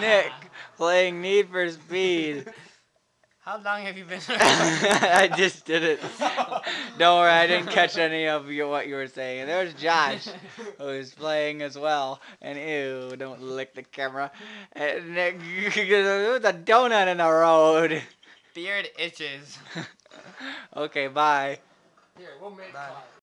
Nick playing Need for Speed. How long have you been? I just did it. Don't worry, I didn't catch any of you, what you were saying. And there's Josh, who's playing as well. And ew, don't lick the camera. And Nick, there's a donut in the road. Beard itches. Okay, bye. Here, we'll make Bye.